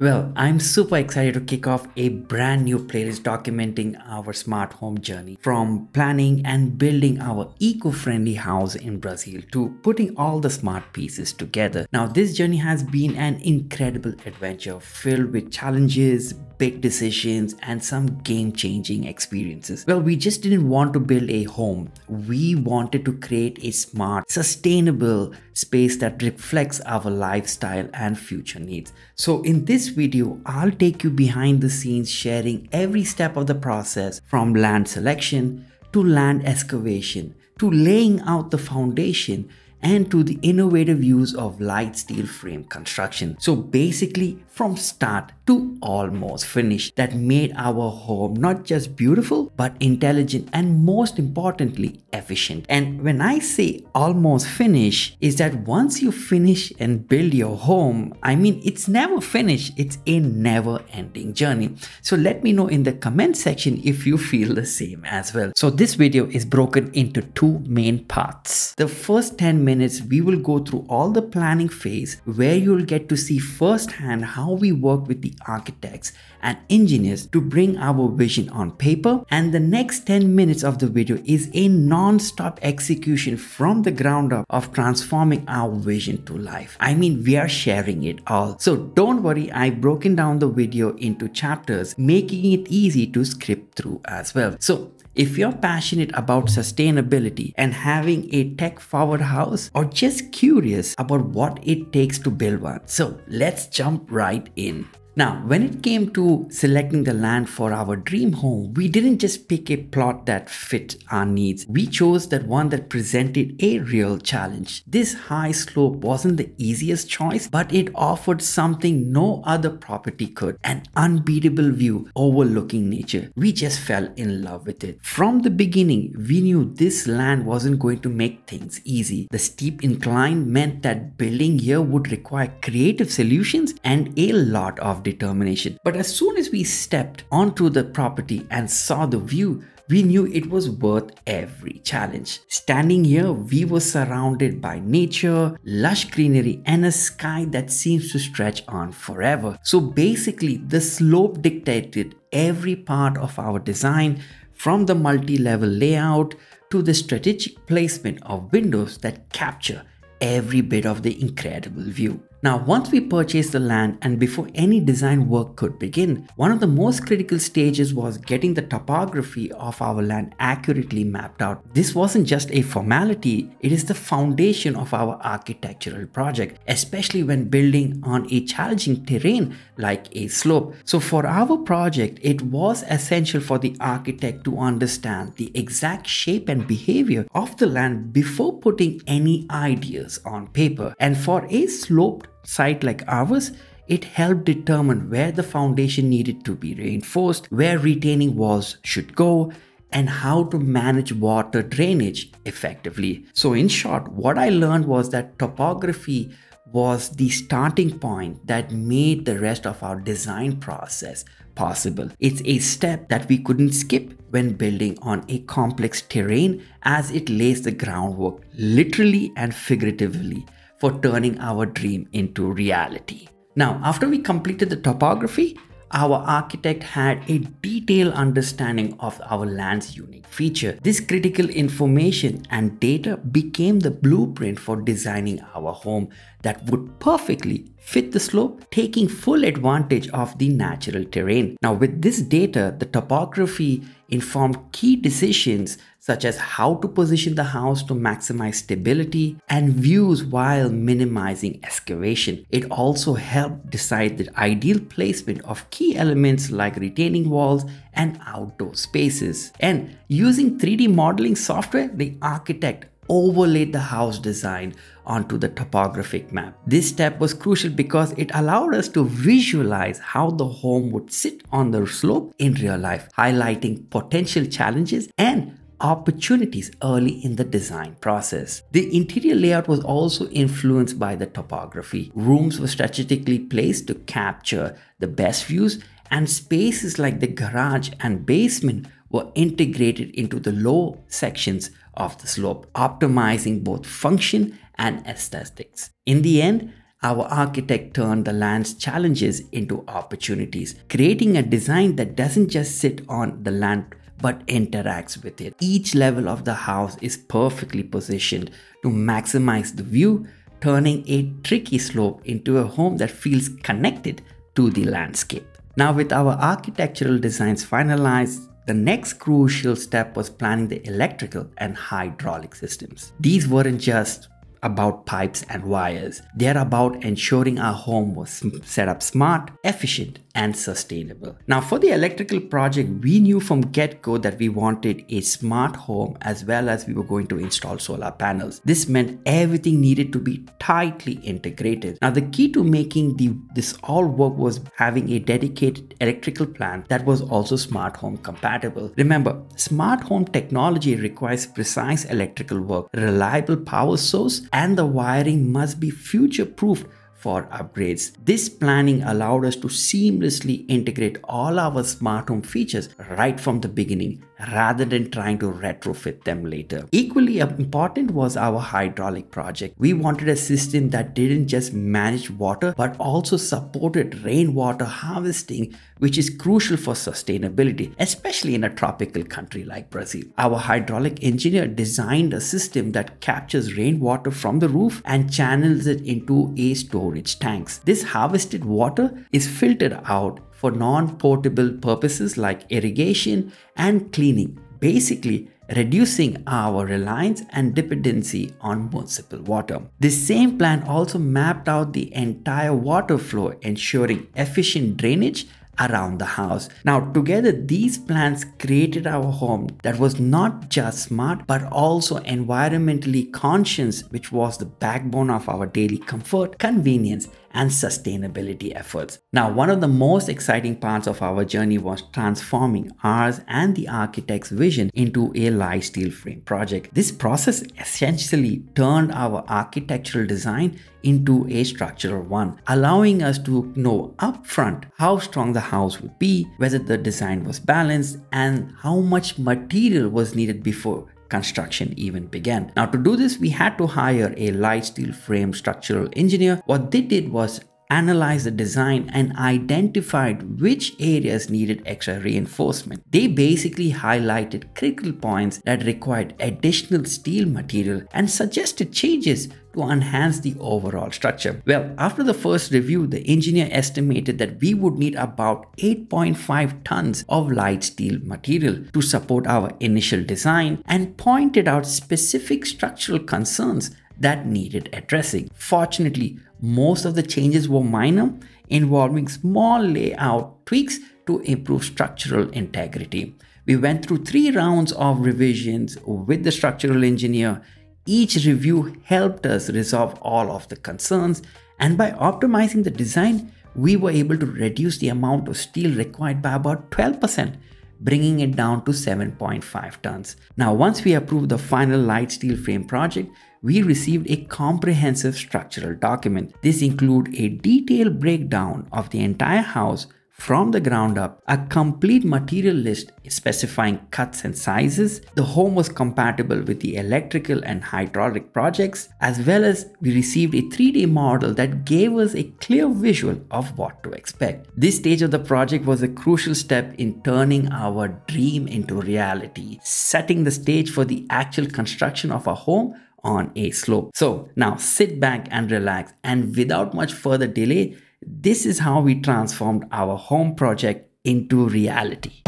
Well, I'm super excited to kick off a brand new playlist documenting our smart home journey from planning and building our eco friendly house in Brazil to putting all the smart pieces together. Now, this journey has been an incredible adventure filled with challenges, big decisions, and some game changing experiences. Well, we just didn't want to build a home, we wanted to create a smart, sustainable space that reflects our lifestyle and future needs. So, in this video, I'll take you behind the scenes sharing every step of the process from land selection to land excavation to laying out the foundation and to the innovative use of light steel frame construction. So basically from start to almost finish that made our home not just beautiful but intelligent and most importantly efficient. And when I say almost finish is that once you finish and build your home, I mean it's never finished, it's a never ending journey. So let me know in the comment section if you feel the same as well. So this video is broken into two main parts. The first 10 minutes we will go through all the planning phase where you'll get to see firsthand how we work with the architects and engineers to bring our vision on paper and the next 10 minutes of the video is a non-stop execution from the ground up of transforming our vision to life. I mean we are sharing it all. So don't worry I've broken down the video into chapters making it easy to script through as well. So if you're passionate about sustainability and having a tech forward house or just curious about what it takes to build one, so let's jump right in. Now, when it came to selecting the land for our dream home, we didn't just pick a plot that fit our needs. We chose that one that presented a real challenge. This high slope wasn't the easiest choice, but it offered something no other property could, an unbeatable view overlooking nature. We just fell in love with it. From the beginning, we knew this land wasn't going to make things easy. The steep incline meant that building here would require creative solutions and a lot of determination. But as soon as we stepped onto the property and saw the view, we knew it was worth every challenge. Standing here, we were surrounded by nature, lush greenery, and a sky that seems to stretch on forever. So basically, the slope dictated every part of our design from the multi-level layout to the strategic placement of windows that capture every bit of the incredible view. Now, once we purchased the land and before any design work could begin, one of the most critical stages was getting the topography of our land accurately mapped out. This wasn't just a formality, it is the foundation of our architectural project, especially when building on a challenging terrain like a slope. So for our project, it was essential for the architect to understand the exact shape and behavior of the land before putting any ideas on paper. And for a sloped site like ours, it helped determine where the foundation needed to be reinforced, where retaining walls should go, and how to manage water drainage effectively. So, in short, what I learned was that topography was the starting point that made the rest of our design process possible. It's a step that we couldn't skip when building on a complex terrain as it lays the groundwork literally and figuratively for turning our dream into reality. Now, after we completed the topography, our architect had a detailed understanding of our land's unique feature. This critical information and data became the blueprint for designing our home that would perfectly fit the slope, taking full advantage of the natural terrain. Now with this data, the topography informed key decisions such as how to position the house to maximize stability and views while minimizing excavation. It also helped decide the ideal placement of key elements like retaining walls and outdoor spaces. And using 3D modeling software, the architect overlaid the house design onto the topographic map. This step was crucial because it allowed us to visualize how the home would sit on the slope in real life, highlighting potential challenges and opportunities early in the design process. The interior layout was also influenced by the topography. Rooms were strategically placed to capture the best views and spaces like the garage and basement were integrated into the low sections of the slope, optimizing both function and aesthetics. In the end, our architect turned the land's challenges into opportunities, creating a design that doesn't just sit on the land but interacts with it. Each level of the house is perfectly positioned to maximize the view, turning a tricky slope into a home that feels connected to the landscape. Now, with our architectural designs finalized, the next crucial step was planning the electrical and hydraulic systems. These weren't just about pipes and wires. They're about ensuring our home was set up smart, efficient, and sustainable. Now, for the electrical project, we knew from get go that we wanted a smart home as well as we were going to install solar panels. This meant everything needed to be tightly integrated. Now, the key to making the, this all work was having a dedicated electrical plant that was also smart home compatible. Remember, smart home technology requires precise electrical work, reliable power source, and the wiring must be future proofed for upgrades. This planning allowed us to seamlessly integrate all our smart home features right from the beginning rather than trying to retrofit them later. Equally important was our hydraulic project. We wanted a system that didn't just manage water but also supported rainwater harvesting which is crucial for sustainability, especially in a tropical country like Brazil. Our hydraulic engineer designed a system that captures rainwater from the roof and channels it into a storage tanks. This harvested water is filtered out for non-potable purposes like irrigation and cleaning. Basically, reducing our reliance and dependency on municipal water. This same plan also mapped out the entire water flow, ensuring efficient drainage around the house. Now, together, these plans created our home that was not just smart but also environmentally conscious, which was the backbone of our daily comfort, convenience, and sustainability efforts. Now, one of the most exciting parts of our journey was transforming ours and the architect's vision into a light steel frame project. This process essentially turned our architectural design into a structural one, allowing us to know upfront how strong the house would be, whether the design was balanced, and how much material was needed before construction even began. Now to do this, we had to hire a light steel frame structural engineer. What they did was analyzed the design and identified which areas needed extra reinforcement. They basically highlighted critical points that required additional steel material and suggested changes to enhance the overall structure. Well, after the first review, the engineer estimated that we would need about 8.5 tons of light steel material to support our initial design and pointed out specific structural concerns that needed addressing. Fortunately, most of the changes were minor, involving small layout tweaks to improve structural integrity. We went through three rounds of revisions with the structural engineer. Each review helped us resolve all of the concerns, and by optimizing the design, we were able to reduce the amount of steel required by about 12%, bringing it down to 7.5 tons. Now, once we approved the final light steel frame project, we received a comprehensive structural document. This include a detailed breakdown of the entire house from the ground up, a complete material list specifying cuts and sizes. The home was compatible with the electrical and hydraulic projects, as well as we received a 3D model that gave us a clear visual of what to expect. This stage of the project was a crucial step in turning our dream into reality, setting the stage for the actual construction of a home on a slope. So now sit back and relax and without much further delay, this is how we transformed our home project into reality.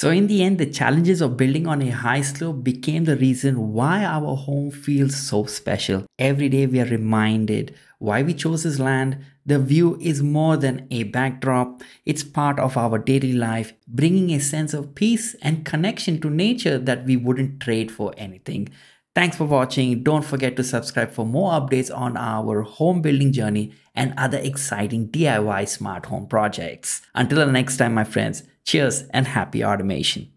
So, in the end, the challenges of building on a high slope became the reason why our home feels so special. Every day, we are reminded why we chose this land. The view is more than a backdrop, it's part of our daily life, bringing a sense of peace and connection to nature that we wouldn't trade for anything. Thanks for watching. Don't forget to subscribe for more updates on our home building journey and other exciting DIY smart home projects. Until the next time, my friends, cheers and happy automation.